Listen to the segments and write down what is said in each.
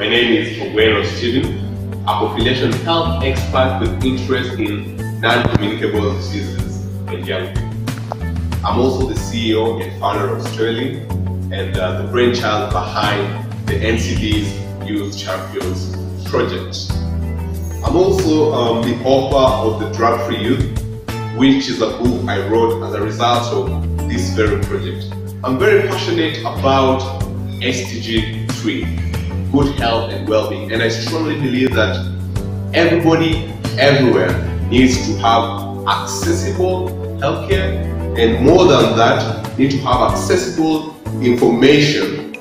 My name is Ogweno Stephen, a population health expert with interest in non-communicable diseases and young people. I'm also the CEO and founder of Stowelink and uh, the brainchild behind the NCD's Youth Champions project. I'm also um, the author of The Drug Free Youth, which is a book I wrote as a result of this very project. I'm very passionate about SDG 3, good health and well-being, and I strongly believe that everybody everywhere needs to have accessible healthcare and more than that, need to have accessible information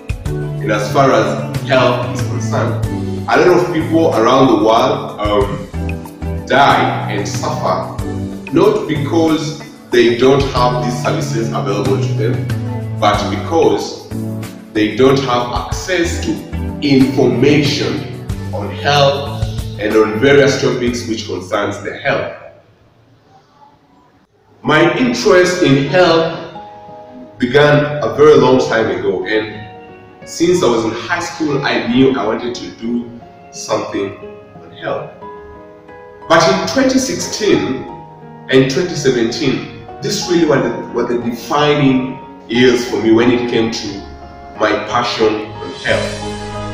in as far as health is concerned. A lot of people around the world um, die and suffer not because they don't have these services available to them, but because they don't have access to information on health and on various topics which concerns the health. My interest in health began a very long time ago and since I was in high school I knew I wanted to do something on health. But in 2016 and 2017, this really were the, were the defining years for me when it came to my passion on health.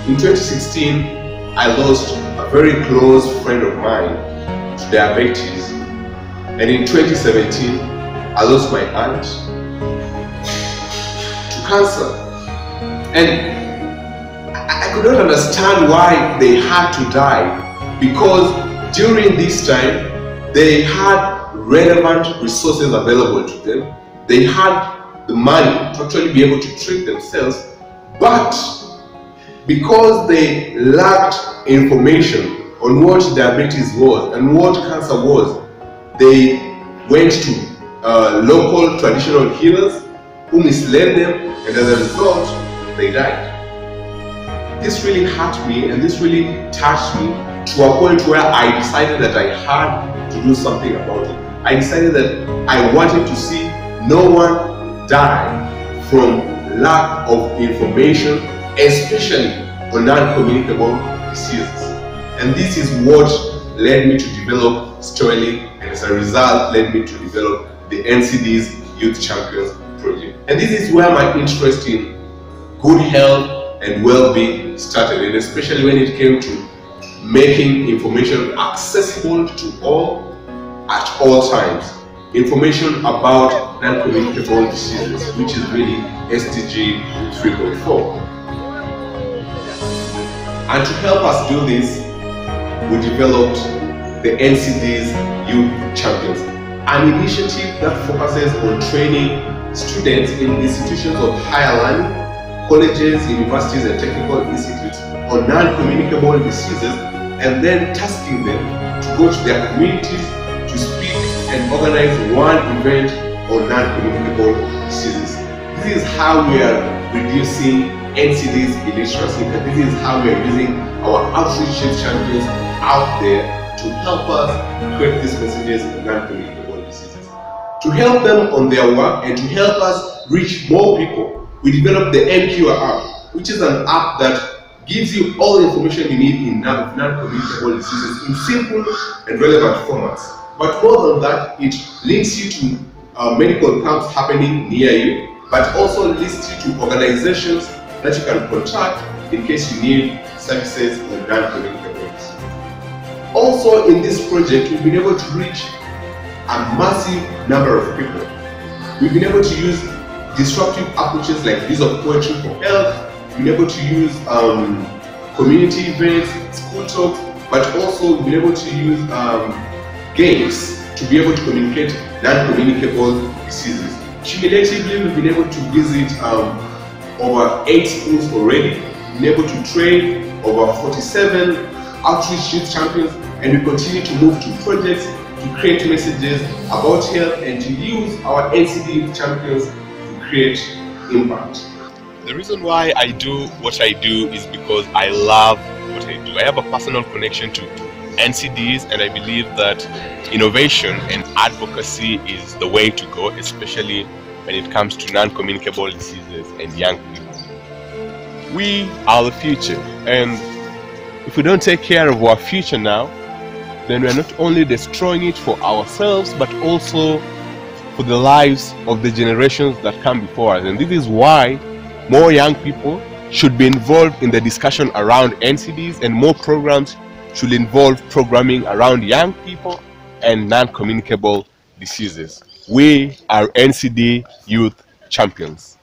In 2016, I lost a very close friend of mine to diabetes and in 2017, I lost my aunt to cancer. And I could not understand why they had to die because during this time they had relevant resources available to them. They had the money to actually be able to treat themselves, but because they lacked information on what diabetes was and what cancer was, they went to uh, local traditional healers who misled them and as a result, they died. This really hurt me and this really touched me to a point where I decided that I had to do something about it. I decided that I wanted to see no one die from lack of information, especially on non-communicable diseases. And this is what led me to develop Stowelink and as a result led me to develop the NCD's Youth Champions Project. And this is where my interest in good health and well-being started and especially when it came to making information accessible to all at all times. Information about non-communicable diseases, which is really SDG 3.4. And to help us do this, we developed the NCD's Youth Champions, an initiative that focuses on training students in institutions of higher learning, colleges, universities, and technical institutes on non-communicable diseases, and then tasking them to go to their communities to speak and organize one event on non-communicable diseases. This is how we are reducing NCD's illiteracy, and this is how we are using our outreach champions out there to help us create these messages on non-communicable diseases. To help them on their work and to help us reach more people, we developed the MQR app, which is an app that gives you all the information you need in non-communicable diseases in simple and relevant formats. But more than that, it links you to uh, medical camps happening near you, but also links you to organizations that you can contact in case you need services on non-communicable diseases. Also in this project, we've been able to reach a massive number of people. We've been able to use disruptive approaches like use of poetry for health, we've been able to use um, community events, school talks, but also we've been able to use um, games to be able to communicate non-communicable diseases. Cumulatively, we've been able to visit um, over eight schools already, been able to train over 47 outreach youth champions, and we continue to move to projects to create messages about health and to use our NCD champions to create impact. The reason why I do what I do is because I love what I do. I have a personal connection to NCDs and I believe that innovation and advocacy is the way to go, especially when it comes to non-communicable diseases and young people. We are the future and if we don't take care of our future now, then we're not only destroying it for ourselves, but also for the lives of the generations that come before us. And this is why more young people should be involved in the discussion around NCDs and more programs should involve programming around young people and non-communicable diseases. We are NCD Youth Champions.